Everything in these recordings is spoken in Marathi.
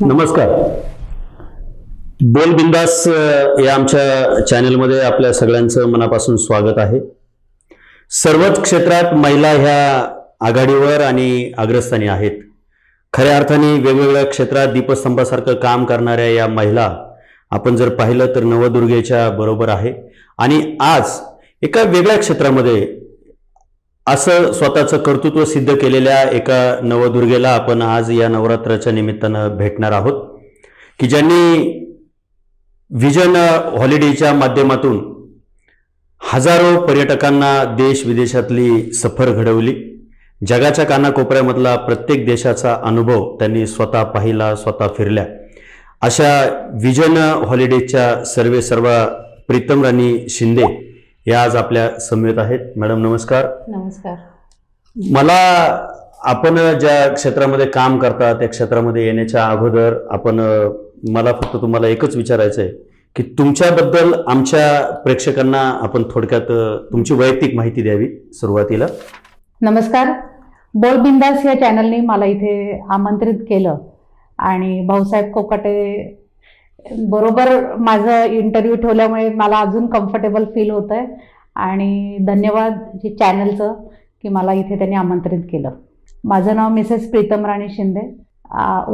नमस्कार. बोल बिंदास या आमच्या चॅनलमध्ये आपल्या सगळ्यांचं मनापासून स्वागत आहे. सर्वच क्षेत्रात महिला ह्या आघाडीवर आणि अग्रस्थानी आहेत. खऱ्या अर्थाने वेगवेगळ्या क्षेत्रात दीपस्तंभासारखं काम करणाऱ्या या महिला आपण जर पाहिलं तर नवदुर्गेच्या बरोबर आहे. आणि आज एका वेगळ्या क्षेत्रामध्ये असं स्वतःचं कर्तृत्व सिद्ध केलेल्या एका नवदुर्गेला आपण आज या नवरात्राच्या निमित्तानं भेटणार आहोत. की ज्यांनी विजन हॉलिडेच्या माध्यमातून हजारो पर्यटकांना देश विदेशातली सफर घडवली. जगाच्या कानाकोपऱ्यामधला प्रत्येक देशाचा अनुभव त्यांनी स्वतः पाहिला स्वतः फिरल्या. अशा विजन हॉलिडेच्या सर्वे सर्व प्रीतम राणी शिंदे या आज आपल्या समवेत आहेत. मॅडम नमस्कार. नमस्कार. मला आपण ज्या क्षेत्रामध्ये काम करता त्या क्षेत्रामध्ये येण्याच्या अगोदर आपण मला फक्त तुम्हाला एकच विचारायचं आहे की तुमच्याबद्दल आमच्या प्रेक्षकांना आपण थोडक्यात तुमची वैयक्तिक माहिती द्यावी सुरुवातीला. नमस्कार. बोल बिंदास या चॅनलने मला इथे आमंत्रित केलं आणि भाऊसाहेब कोकाटे बरोबर माझं इंटरव्ह्यू ठेवल्यामुळे मला अजून कम्फर्टेबल फील होत आहे आणि धन्यवाद जे चॅनलचं की मला इथे त्यांनी आमंत्रित केलं. माझं नाव मिसेस प्रीतम राणी शिंदे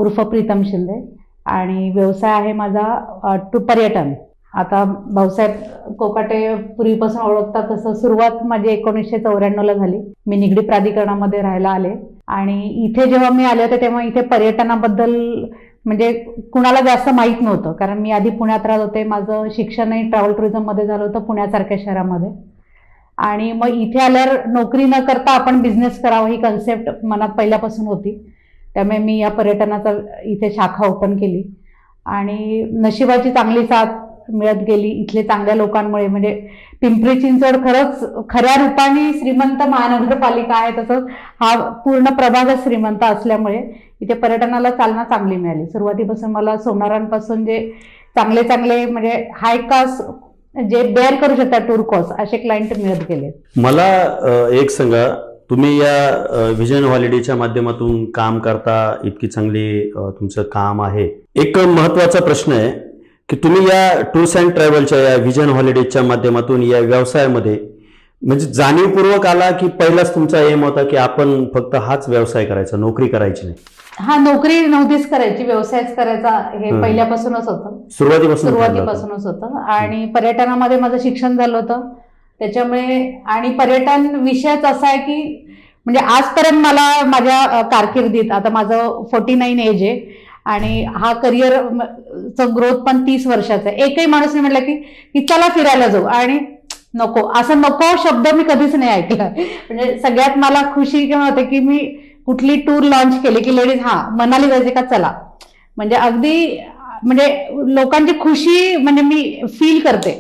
उर्फ प्रीतम शिंदे. आणि व्यवसाय आहे माझा टू पर्यटन. आता भाऊसाहेब कोकाटे पूर्वीपासून ओळखतात तसं सुरुवात माझी एकोणीसशे चौऱ्याण्णवला झाली. मी निगडी प्राधिकरणामध्ये राहायला आले. आणि इथे जेव्हा मी आले होते तेव्हा इथे पर्यटनाबद्दल म्हणजे कुणाला जास्त माहीत नव्हतं. कारण मी आधी पुण्यात राहत होते. माझं शिक्षणही ट्रॅव्हल टुरिझममध्ये झालं होतं पुण्यासारख्या शहरामध्ये. आणि मग इथे आल्यावर नोकरी न करता आपण बिझनेस करावा ही कन्सेप्ट मनात पहिल्यापासून होती. त्यामुळे मी या पर्यटनाचा इथे शाखा ओपन केली. आणि नशिबाची चांगली साथ मिळत गेली इथले चांगल्या लोकांमुळे. म्हणजे पिंपरी चिंचवड खरंच खऱ्या रूपाने श्रीमंत महानगरपालिका आहे तसंच हा पूर्ण प्रभागच श्रीमंत असल्यामुळे इथे पर्यटनाला चालना चांगली मिळाली. सुरुवातीपासून मला सोनारांपासून जे चांगले चांगले म्हणजे हाय जे बेअर करू शकतात टूर कॉस्ट असे क्लायंट मिळत गेले. मला एक सांगा तुम्ही या व्हिजन हॉलिडेच्या माध्यमातून काम करता इतकी चांगली तुमचं काम आहे. एक महत्त्वाचा प्रश्न आहे की तुम्ही या टूर्स अँड ट्रॅव्हलच्या या व्हिजन हॉलिडेच्या माध्यमातून या व्यवसायामध्ये म्हणजे जाणीवपूर्वक आला की पहिलाच तुमचा एम होता की आपण फक्त हाच व्यवसाय करायचा नोकरी करायची नाही? हा नोकरी नव्हतीच करायची व्यवसायच करायचा हे. पहिल्यापासूनच होतं. सुरुवातीपासून. सुरुवातीपासूनच होतं. आणि पर्यटनामध्ये माझं शिक्षण झालं होतं. त्याच्यामुळे आणि पर्यटन विषयच असा आहे की म्हणजे आजपर्यंत मला माझ्या कारकिर्दीत आता माझं फोर्टी नाईन एज आहे आणि हा करिअर चा ग्रोथ पण तीस वर्षाचा आहे. एकही माणूस म्हटलं की की चला फिरायला जाऊ. आणि नको असं नको शब्द मी कधीच नाही ऐकला. म्हणजे सगळ्यात मला खुशी किंवा होते की मी कुठली टूर लॉन्च केली की लेडीज हा मनाली जायचे का? चला. म्हणजे अगदी म्हणजे लोकांची खुशी म्हणजे मी फील करते.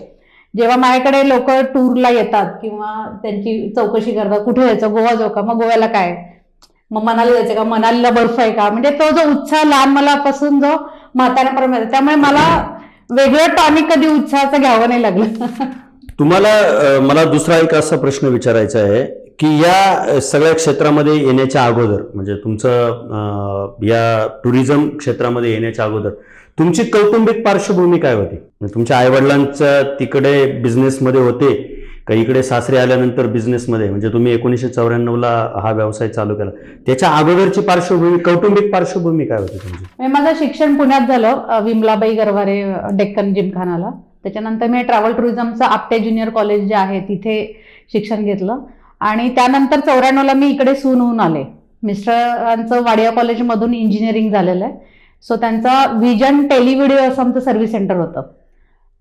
जेव्हा माझ्याकडे लोक टूरला येतात किंवा त्यांची चौकशी करतात कुठे जायचं गोवा जाऊ का? मग गोव्याला काय? मग मनाली जायचं का? मनालीला बर्फ आहे का? म्हणजे तो जो उत्साह लहान मलापासून जो म्हाताऱ्यापर्यंत येतो. त्यामुळे मला वेगळं टॉनिक कधी उत्साहाचं घ्यावं नाही लागलं. तुम्हाला मला दुसरा एक असा प्रश्न विचारायचा आहे की या सगळ्या क्षेत्रामध्ये येण्याच्या अगोदर म्हणजे तुमचं या टुरिझम क्षेत्रामध्ये येण्याच्या अगोदर तुमची कौटुंबिक पार्श्वभूमी काय होती? म्हणजे तुमच्या आईवडिलांच्या तिकडे बिझनेसमध्ये होते का इकडे सासरे आल्यानंतर बिझनेसमध्ये म्हणजे तुम्ही एकोणीसशे चौऱ्याण्णवला हा व्यवसाय चालू केला. त्याच्या अगोदरची पार्श्वभूमी कौटुंबिक पार्श्वभूमी काय होती तुमची? माझं शिक्षण पुण्यात झालं विमलाबाई गरवारे डेक्कन जिमखानाला. त्याच्यानंतर मी ट्रॅव्हल टुरिझमचं आपटे ज्युनियर कॉलेज जे आहे तिथे शिक्षण घेतलं. आणि त्यानंतर चौऱ्याण्णवला मी इकडे सून होऊन आले. मिस्टरांचं वाडिया कॉलेजमधून इंजिनिअरिंग झालेलं आहे. सो त्यांचा विजन टेलिव्हिडिओ असं आमचं सर्व्हिस सेंटर होतं.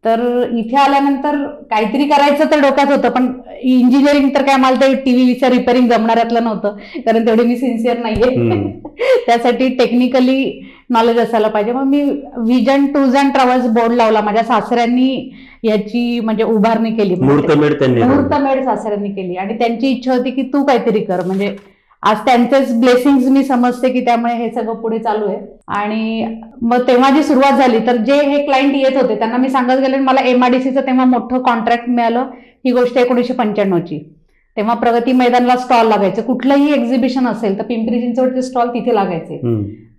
तर इथे आल्यानंतर काहीतरी करायचं तर डोक्यात होतं पण इंजिनिअरिंग तर काय मला ते टी व्हीचं रिपेअरिंग जमणाऱ्यातलं नव्हतं कारण तेवढी मी सिन्सिअर नाहीये. त्यासाठी टेक्निकली नॉलेज असायला पाहिजे. मग मी vision tours and travels board लावला. माझ्या सासऱ्यांनी याची म्हणजे उभारणी केली. मुहूर्तमेढ सासऱ्यांनी केली. आणि त्यांची इच्छा होती की तू काहीतरी कर. म्हणजे आज त्यांचेच ब्लेसिंग्स मी समजते की त्यामुळे हे सगळं पुढे चालू आहे. आणि मग तेव्हा जी सुरुवात झाली तर जे हे क्लायंट येत होते त्यांना मी सांगत गेले मला एमआरडीसीचं तेव्हा मोठं कॉन्ट्रॅक्ट मिळालं ही गोष्ट एकोणीसशे पंच्याण्णवची. तेव्हा प्रगती मैदानला स्टॉल लागायचे. कुठलंही एक्झिबिशन असेल तर पिंपरी चिंचवडचे स्टॉल तिथे लागायचे.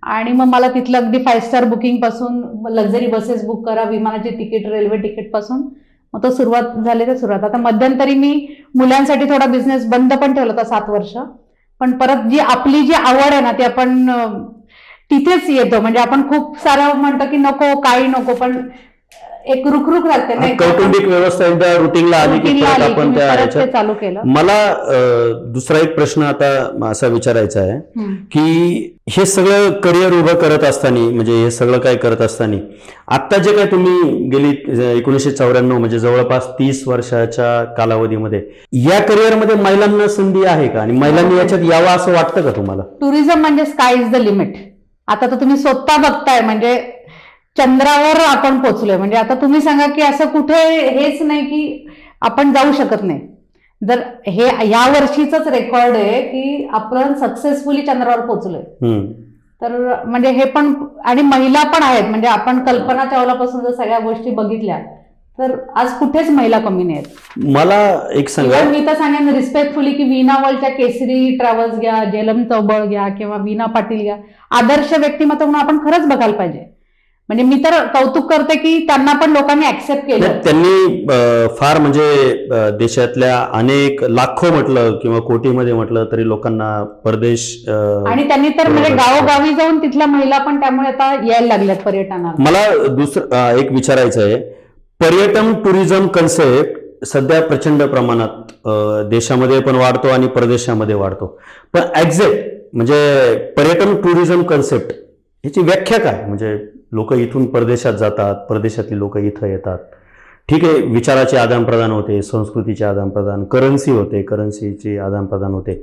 आणि मग मला तिथलं अगदी फाईव्ह स्टार बुकिंगपासून लक्झरी बसेस बुक करा विमानाचे तिकीट रेल्वे तिकीटपासून मग तो सुरुवात झाली तर सुरुवात. आता मध्यंतरी मी मुलांसाठी थोडा बिझनेस बंद पण ठेवला होता सात वर्ष. पण परत जी आपली जी आवड आहे ना ती आपण तिथेच येतो. म्हणजे आपण खूप सारं म्हणतो की नको काही नको पण एक रुखरुख लागते ना कौटुंबिक व्यवस्था एकदा रुटीनला आली की routine ला परत आली की आपण मी त्या परत ते ह्याच्यात चालू केलं. मला अं, दुसरा एक प्रश्न आता असा विचारायचा आहे हम्म. की हे सगळं करिअर उभं करत असताना म्हणजे हे सगळं काय करत असताना आत्ता जे काय तुम्ही गेली एकोणीसशे चौऱ्याण्णव म्हणजे जवळपास तीस वर्षाच्या कालावधीमध्ये या करिअरमध्ये महिलांना संधी आहे का? आणि महिलांनी याच्यात यावं असं वाटतं का तुम्हाला? टुरिझम म्हणजे स्काय इज द लिमिट आता तर तुम्ही स्वतः बघताय म्हणजे चंद्रावर आपण पोचलोय. म्हणजे आता तुम्ही सांगा की असं कुठे हेच नाही की आपण जाऊ शकत नाही. जर हे या वर्षीच रेकॉर्ड आहे की आपण सक्सेसफुली चंद्रावर पोचलोय. तर म्हणजे हे पण आणि महिला पण आहेत. म्हणजे आपण कल्पना चावलापासून जर सगळ्या गोष्टी बघितल्या तर आज कुठेच महिला कमी नाही आहेत मला एक सांगा. मी तर सांगेन रिस्पेक्टफुली की वीणा वर्ल्डच्या केसरी ट्रॅव्हल्स घ्या जेलम चौबळ घ्या किंवा वीणा पाटील घ्या. आदर्श व्यक्तिमत्व म्हणून आपण खरंच बघायला पाहिजे. म्हणजे मी तर कौतुक करते की त्यांना पण लोकांनी ऍक्सेप्ट केलं. त्यांनी फार म्हणजे देशातल्या अनेक लाखो म्हटलं किंवा कोटीमध्ये म्हटलं तरी लोकांना परदेश आणि त्यांनी तर म्हणजे. गावोगावी जाऊन तिथल्या महिला पण त्यामुळे आता यायला लागल्यात पर्यटनाला. मला दुसरं एक विचारायचं आहे. पर्यटन टुरिझम कन्सेप्ट सध्या प्रचंड प्रमाणात देशामध्ये पण वाढतो आणि परदेशामध्ये वाढतो. पण एक्झॅक्ट म्हणजे पर्यटन टुरिझम कन्सेप्ट ह्याची व्याख्या काय? म्हणजे लोक इथून परदेशात जातात परदेशातली लोक इथं येतात. ठीक आहे विचाराचे आदानप्रदान होते संस्कृतीचे आदानप्रदान करन्सी होते करन्सीचे आदानप्रदान होते.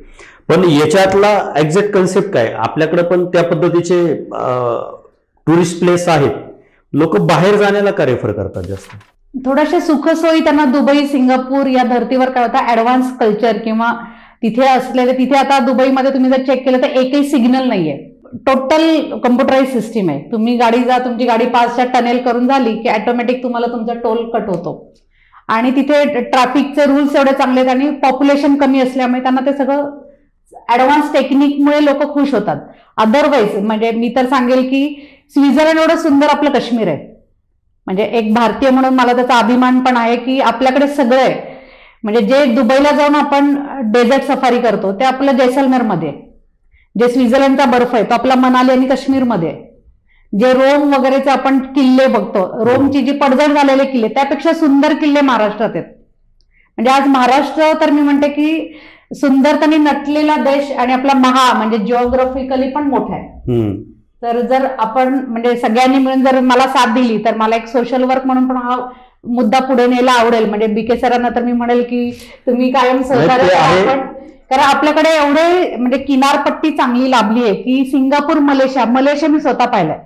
पण याच्यातला एक्झॅक्ट कन्सेप्ट काय? आपल्याकडे पण त्या पद्धतीचे टुरिस्ट प्लेस आहेत. लोक बाहेर जाण्याला का रेफर करतात जास्त? थोड्याशा सुखसोयी त्यांना दुबई सिंगापूर या धर्तीवर काय होतं ऍडव्हान्स कल्चर किंवा तिथे असलेले तिथे आता दुबईमध्ये तुम्ही जर चेक केलं तर एकही सिग्नल नाहीये. टोटल कम्प्युटराईज सिस्टीम आहे. तुम्ही गाडी जा तुमची गाडी पाचच्या टनेल करून झाली की ऑटोमॅटिक तुम्हाला तुमचा टोल कट होतो. आणि तिथे ट्रॅफिकचे रूल्स एवढे चांगले आहेत आणि पॉप्युलेशन कमी असल्यामुळे त्यांना ते सगळं ऍडव्हान्स टेक्निकमुळे लोक खुश होतात. अदरवाईज म्हणजे मी तर सांगेल की स्वित्झर्लंड एवढं सुंदर आपलं काश्मीर आहे. म्हणजे एक भारतीय म्हणून मला त्याचा अभिमान पण आहे की आपल्याकडे सगळं आहे. म्हणजे जे दुबईला जाऊन आपण डेझर्ट सफारी करतो ते आपलं जैसलमेरमध्ये आहे. जे स्वित्झर्लंडचा बर्फ आहे तो आपला मनाली आणि काश्मीरमध्ये आहे. जे रोम वगैरेचे आपण किल्ले बघतो रोमची जी पडझड झालेले किल्ले त्यापेक्षा सुंदर किल्ले महाराष्ट्रात आहेत म्हणजे आज महाराष्ट्र तर मी म्हणते की सुंदरतेने नटलेला देश आणि आपला महा म्हणजे जिओग्राफिकली पण मोठा आहे. तर जर आपण म्हणजे सगळ्यांनी मिळून जर मला साथ दिली तर मला एक सोशल वर्क म्हणून पण हा मुद्दा पुढे न्यायला आवडेल म्हणजे बीके सरांना तर मी म्हणेल की तुम्ही कायम सहकार्य कारण आपल्याकडे एवढे म्हणजे किनारपट्टी चांगली लाभली आहे की सिंगापूर मलेशिया मलेशिया मी स्वतः पाहिलंय.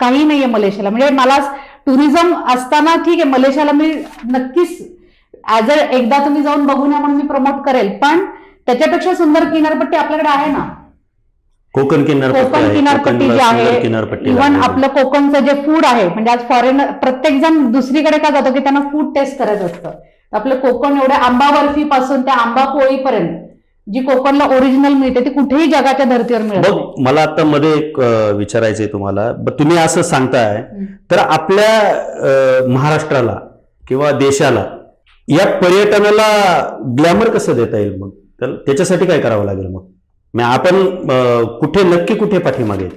काही नाहीये मलेशियाला. म्हणजे मला टुरिझम असताना ठीक आहे मलेशियाला मी नक्कीच ऍज अ एकदा तुम्ही जाऊन बघून या म्हणून मी प्रमोट करेल. पण त्याच्यापेक्षा सुंदर किनारपट्टी आपल्याकडे आहे ना. कोकण किनारपट्टी कोकण. किनारपट्टी जी आहे इव्हन. आपलं कोकणचं जे फूड आहे म्हणजे आज फॉरेनर प्रत्येक जण दुसरीकडे का जातो की त्यांना फूड टेस्ट करायचं असतं. आपलं कोकण एवढ्या आंबा बर्फी पासून त्या आंबा पोळीपर्यंत जी कोकणला ओरिजिनल मिळते ती कुठेही जगाच्या धर्तीवर मिळत बघ मला आता मध्ये एक विचारायचंय तुम्हाला. तुम्ही असं सांगताय. तर आपल्या महाराष्ट्राला किंवा देशाला या पर्यटनाला ग्लॅमर कसं देता येईल मग? तर त्याच्यासाठी काय करावं लागेल मग? आपण कुठे नक्की कुठे पाठीमागे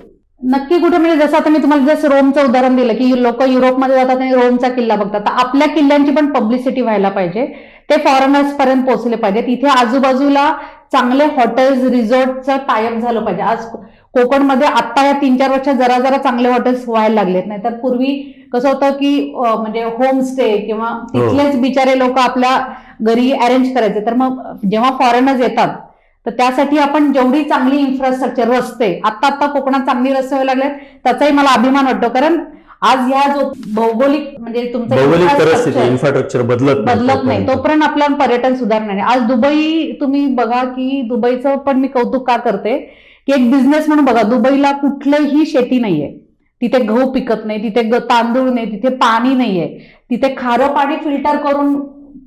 नक्की कुठे म्हणजे जसं आता मी तुम्हाला जसं रोमचं उदाहरण दिलं की लोक युरोपमध्ये जातात आणि रोमचा किल्ला बघतात. तर आपल्या किल्ल्यांची पण पब्लिसिटी व्हायला पाहिजे. ते फॉरेनर्स पर्यंत पोहोचले पाहिजे तिथे आजूबाजूला चांगले हॉटेल्स रिसॉर्टचं टायअप झालं पाहिजे. आज कोकणमध्ये आत्ता या तीन चार वर्षात जरा जरा चांगले हॉटेल्स व्हायला लागलेत. नाही तर पूर्वी कसं होतं की म्हणजे होमस्टे किंवा तिथलेच बिचारे लोक आपल्या घरी अरेंज करायचे. तर मग जेव्हा फॉरेनर्स येतात तर त्यासाठी आपण जेवढी चांगली इन्फ्रास्ट्रक्चर रस्ते आत्ता आत्ता कोकणात चांगली रस्ते व्हायला लागलेत त्याचाही मला अभिमान वाटतो. कारण आज ह्या जो भौगोलिक म्हणजे तुमचं भौगोलिक परिस्थिती इन्फ्रास्ट्रक्चर बदलत बदलत नाही. तोपर्यंत आपलं पर्यटन सुधारणार नाही. आज दुबई तुम्ही बघा की दुबईचं पण मी कौतुक का करते की एक बिझनेस म्हणून बघा दुबईला कुठलंही शेती नाहीये. तिथे गहू पिकत नाही तिथे तांदूळ नाही तिथे पाणी नाहीये. तिथे खारं पाणी फिल्टर करून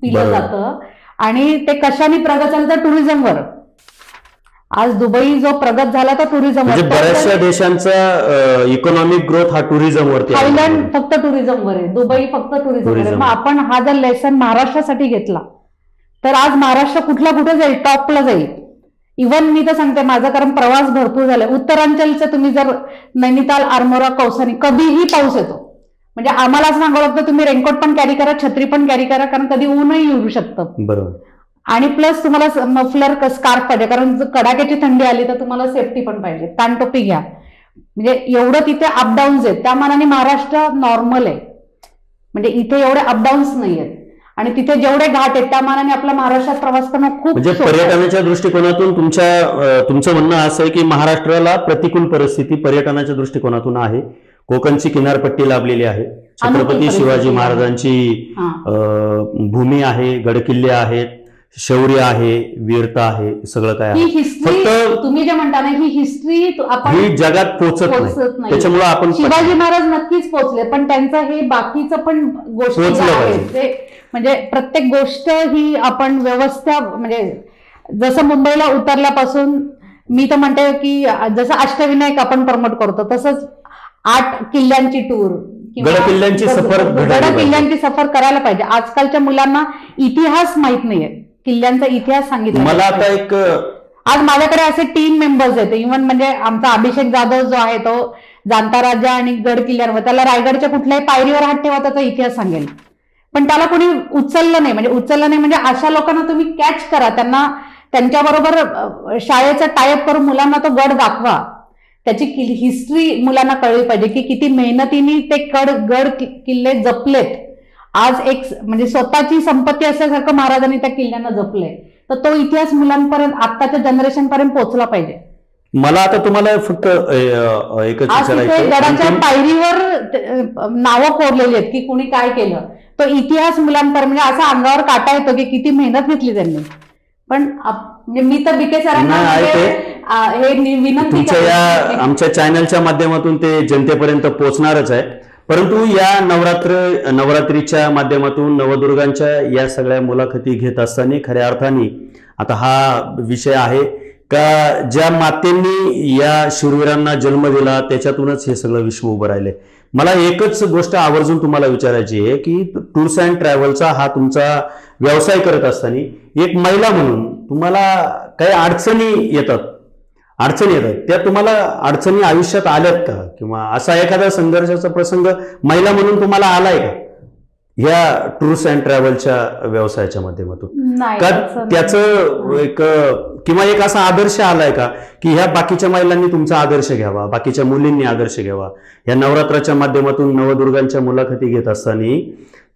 पिलं. जातं. आणि ते कशाने प्रगत झालं तर टुरिझमवर आज दुबई जो प्रगत झाला तो टुरिझम म्हणजे बऱ्याचशा देशांचा इकॉनॉमिक ग्रोथ हा टुरिझम वरती. थायलंड फक्त टुरिझमवर आहे. दुबई फक्त Tourism. मग आपण हा जर लेसन महाराष्ट्रासाठी घेतला तर आज महाराष्ट्र कुठला कुठे जाईल? टॉपला जाईल. इव्हन मी तर सांगते माझा कारण प्रवास भरपूर झालाय. उत्तरांचलचं तुम्ही जर नैनिताल आरमोरा कौसानी कधीही पाऊस येतो. म्हणजे आम्हाला असं सांगावं लागतं तुम्ही रेनकोट पण कॅरी करा छत्री पण कॅरी करा कारण कधी ऊनही येऊ शकतं. बरोबर. आणि प्लस तुम्हाला मफलर स्कार्फ पाहिजे. कारण जर कडाक्याची थंडी आली तर तुम्हाला सेफ्टी पण पाहिजे. कानटोपी घ्या. म्हणजे एवढं तिथे अपडाऊन्स आहेत. त्या मानाने महाराष्ट्र नॉर्मल आहे. म्हणजे इथे एवढे अपडाऊन्स नाही आहेत आणि तिथे जेवढे घाट आहेत त्या मानाने आपला महाराष्ट्रात प्रवास करणं खूप म्हणजे. पर्यटनाच्या दृष्टिकोनातून तुमच्या तुमचं म्हणणं असं आहे की महाराष्ट्राला प्रतिकूल परिस्थिती पर्यटनाच्या दृष्टिकोनातून आहे. कोकणची किनारपट्टी लाभलेली आहे. छत्रपती शिवाजी. महाराजांची भूमी आहे गडकिल्ले आहेत. शौर्य आहे वीरता आहे सगळं काय ही आहे. फक्त- तुम्ही जे म्हणता ना ही हिस्ट्री आपण ही जगात पोचत नाही. त्याच्यामुळे आपण शिवाजी महाराज नक्कीच पोचले पण त्यांचं हे बाकीचं पण गोष्टी म्हणजे प्रत्येक गोष्ट ही आपण व्यवस्था म्हणजे जसं मुंबईला उतरल्यापासून मी तर म्हणते की जसं अष्टविनायक आपण प्रमोट करतो तसंच आठ किल्ल्यांची टूर गडकिल्ल्यांची सफर घडायला गड. किल्ल्यांची सफर करायला पाहिजे. आजकालच्या मुलांना इतिहास माहीत नाहीये. किल्ल्यांचा इतिहास सांगितला मला. आता एक आज माझ्याकडे असे टीम मेंबर्स आहेत. इव्हन म्हणजे आमचा अभिषेक जाधव जो आहे तो जाणता राजा आणि गड किल्ल्यावर त्याला रायगडच्या कुठल्याही पायरीवर हात ठेवा त्याचा इतिहास सांगेल. पण त्याला कोणी उचललं नाही. म्हणजे उचललं नाही म्हणजे अशा लोकांना तुम्ही कॅच करा. त्यांना त्यांच्याबरोबर शाळेचा टायअप करून मुलांना तो गड दाखवा. त्याची हिस्ट्री मुलांना कळली पाहिजे की किती मेहनतीने ते कड गड कि- किल्ले जपलेत. आज एक म्हणजे स्वतःची संपत्ती असल्यासारखं महाराजांनी त्या किल्ल्यांना जपले तर तो इतिहास मुलांपर्यंत आत्ताच्या जनरेशन पर्यंत पोहोचला पाहिजे. मला आता तुम्हाला फक्त एकच गडाच्या पायरीवर नावं कोरलेली आहेत की कुणी काय केलं. तो इतिहास मुलांपर्यंत म्हणजे असा अंगावर काटा येतो की किती मेहनत घेतली त्यांनी. पण म्हणजे मी तर बीके सरांना म्हणजे, हे विनंती आमच्या चॅनलच्या माध्यमातून ते जनतेपर्यंत पोहोचणारच आहे. परंतु या नवरात्र नवरात्रीच्या माध्यमातून नवदुर्गांच्या या सगळ्या मुलाखती घेत असताना खऱ्या अर्थाने आता हा विषय आहे का ज्या मातेंनी या शूरवीरांना जन्म दिला त्याच्यातूनच हे सगळं विश्व उभं राहिले? मला एकच गोष्ट आवर्जून तुम्हाला विचारायची आहे की टूर्स अँड ट्रॅव्हलचा हा तुमचा व्यवसाय करत असताना एक महिला म्हणून तुम्हाला काही अडचणी येतात? अडचणी येतात. त्या तुम्हाला अडचणी आयुष्यात आल्यात का? किंवा असा एखादा संघर्षाचा प्रसंग महिला म्हणून तुम्हाला आलाय का? ह्या टूर्स अँड ट्रॅव्हलच्या व्यवसायाच्या माध्यमातून. का. त्याचं एक किंवा एक असा आदर्श आलाय का? की ह्या बाकीच्या महिलांनी तुमचा आदर्श घ्यावा बाकीच्या मुलींनी आदर्श घ्यावा. या नवरात्राच्या माध्यमातून नवदुर्गांच्या मुलाखती घेत असताना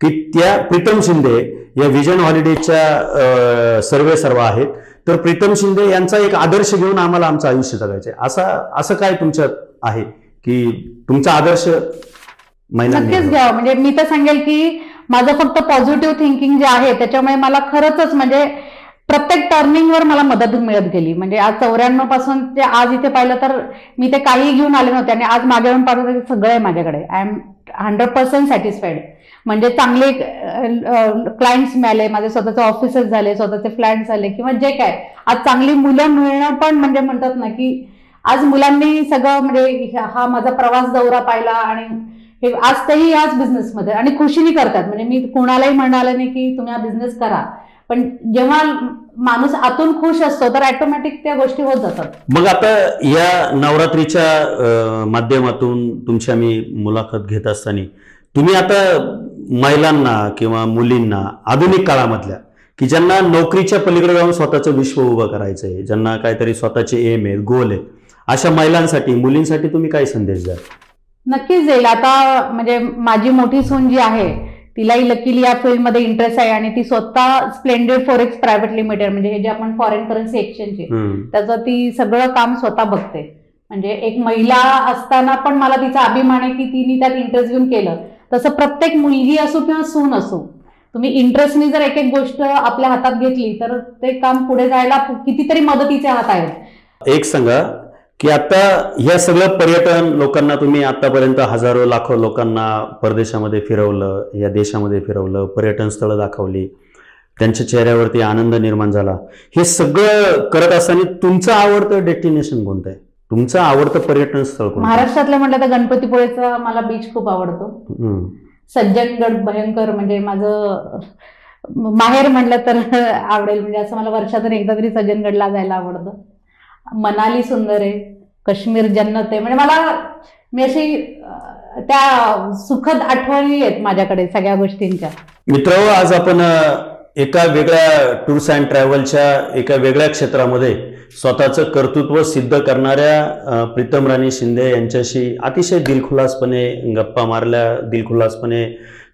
की त्या प्रीतम शिंदे या विजन हॉलिडेच्या सर्वे सर्व आहेत. तर प्रीतम शिंदे यांचा एक आदर्श घेऊन आम्हाला आमचं आयुष्य जगायचंय. असा असं काय तुमच्यात आहे की तुमचा आदर्श नक्कीच घ्यावा? म्हणजे मी तर सांगेल की माझं फक्त पॉझिटिव्ह थिंकिंग जे आहे त्याच्यामुळे मला खरंच म्हणजे प्रत्येक टर्निंगवर मला मदत मिळत गेली. म्हणजे आज चौऱ्याण्णवपासून ते आज इथे पाहिलं तर मी ते काही घेऊन आले नव्हते आणि आज मागे येऊन पाहिलं तर सगळं आहे माझ्याकडे. I am hundred percent satisfied म्हणजे चांगले क्लायंट्स मिळाले माझे स्वतःचे ऑफिसेस झाले स्वतःचे फ्लॅट झाले किंवा जे काय. आज चांगली मुलं मिळणं पण म्हणजे म्हणतात ना की आज मुलांनी सगळं म्हणजे हा माझा प्रवास दौरा पाहिला आणि हे आज तेही याच बिझनेसमध्ये आणि खुशीने करतात. म्हणजे मी कुणालाही म्हणाले नाही की तुम्ही हा बिझनेस करा. पण जेव्हा माणूस आतून खुश असतो तर ऑटोमॅटिक त्या गोष्टी होत जातात. मग आता या नवरात्रीच्या माध्यमातून तुमच्या मी मुलाखत घेत असताना तुम्ही आता महिलांना किंवा मुलींना आधुनिक काळामधल्या की ज्यांना नोकरीच्या पलीकडे जाऊन स्वतःचं विश्व उभं करायचं आहे ज्यांना काहीतरी स्वतःचे एम आहेत गोल आहेत अशा महिलांसाठी मुलींसाठी तुम्ही काय संदेश द्याल? नक्कीच जाईल आता म्हणजे माझी मोठी सून जी आहे तिलाही लकीली या फील्डमध्ये इंटरेस्ट आहे आणि ती स्वतः स्प्लेंडेड फॉरेक्स प्रायव्हेट लिमिटेड म्हणजे हे जे आपण फॉरेन करन्सी एक्सचेंज. त्याचं ती सगळं काम स्वतः बघते. म्हणजे एक महिला असताना पण मला तिचा अभिमान आहे की तिने त्यात इंटरेस्ट घेऊन केलं. तसं प्रत्येक मुलगी असो किंवा सून असो तुम्ही इंटरेस्टने जर एक एक गोष्ट आपल्या हातात घेतली तर ते काम पुढे जायला कितीतरी मदतीचे हात आहेत. एक सांगा की आता ह्या सगळं पर्यटन लोकांना तुम्ही आतापर्यंत हजारो लाखो लोकांना परदेशामध्ये फिरवलं या देशामध्ये फिरवलं पर्यटन स्थळं दाखवली त्यांच्या चेहऱ्यावरती आनंद निर्माण झाला. हे सगळं करत असताना तुमचं आवडतं डेस्टिनेशन कोणतं आहे? तुमचं आवडतं पर्यटन स्थळ? महाराष्ट्रातलं म्हटलं तर गणपतीपुळेचा मला बीच खूप आवडतो. सज्जनगड भयंकर म्हणजे माझं माहेर म्हटलं तर आवडेल. म्हणजे असं मला वर्षातून एकदा तरी सज्जनगडला जायला आवडतं. मनाली सुंदर आहे. काश्मीर जन्नत आहे. म्हणजे मला मी अशी त्या सुखद आठवणी आहेत माझ्याकडे सगळ्या गोष्टींच्या. मित्र आज आपण एका वेगळ्या टूर्स अँड ट्रॅव्हलच्या एका वेगळ्या क्षेत्रामध्ये स्वतःचं कर्तृत्व सिद्ध करणाऱ्या प्रीतम राणी शिंदे यांच्याशी अतिशय दिलखुलासपणे गप्पा मारल्या. दिलखुलासपणे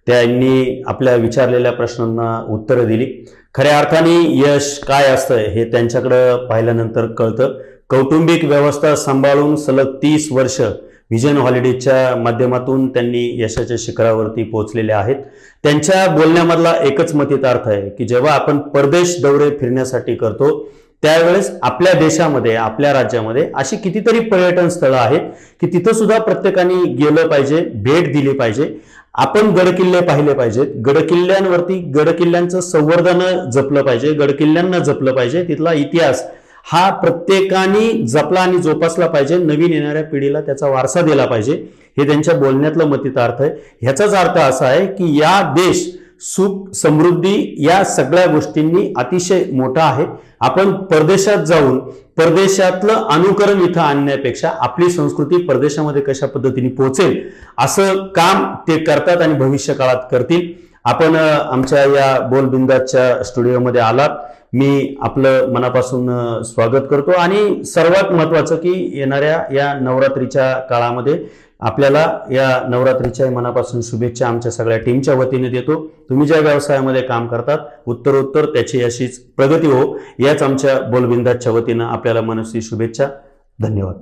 त्यांनी आपल्या विचारलेल्या प्रश्नांना उत्तरं दिली. खऱ्या अर्थाने यश काय असतं हे त्यांच्याकडं पाहिल्यानंतर कळतं. कौटुंबिक व्यवस्था सांभाळून सलग तीस वर्ष व्हिजन हॉलिडेजच्या माध्यमातून त्यांनी यशाच्या शिखरावरती पोहोचलेले आहेत. त्यांच्या बोलण्यामधला एकच मतितार्थ आहे की जेव्हा आपण परदेश दौरे फिरण्यासाठी करतो त्यावेळेस आपल्या देशामध्ये आपल्या राज्यामध्ये अशी कितीतरी पर्यटन स्थळं आहेत की तिथं सुद्धा प्रत्येकाने गेलं पाहिजे भेट दिली पाहिजे. आपण गडकिल्ले पाहिले पाहिजेत. गडकिल्ल्यांवरती गडकिल्ल्यांचं संवर्धन जपलं पाहिजे गडकिल्ल्यांना जपलं पाहिजे. तिथला इतिहास हा प्रत्येकाने जपला आणि जोपासला पाहिजे. नवीन येणाऱ्या पिढीला त्याचा वारसा दिला पाहिजे. हे त्यांच्या बोलण्यातलं मतितार्थ आहे. ह्याचाच अर्थ असा आहे की या देश सुख समृद्धी या सगळ्या गोष्टींनी अतिशय मोठा आहे. आपण परदेशात जाऊन परदेशातलं अनुकरण इथं आणण्यापेक्षा आपली संस्कृती परदेशामध्ये कशा पद्धतीने पोहोचेल असं काम ते करतात आणि भविष्य काळात करतील. आपण आमच्या या बोलबिंदाच्या स्टुडिओमध्ये आलात. मी आपलं मनापासून स्वागत करतो. आणि सर्वात महत्वाचं की येणाऱ्या या नवरात्रीच्या काळामध्ये आपल्याला या नवरात्रीच्या मनापासून शुभेच्छा आमच्या सगळ्या टीमच्या वतीने देतो. तुम्ही ज्या व्यवसायामध्ये काम करतात उत्तरोत्तर त्याची अशीच प्रगती हो. याच आमच्या बोलबिंदाच्या वतीनं आपल्याला मनस्वी शुभेच्छा. धन्यवाद.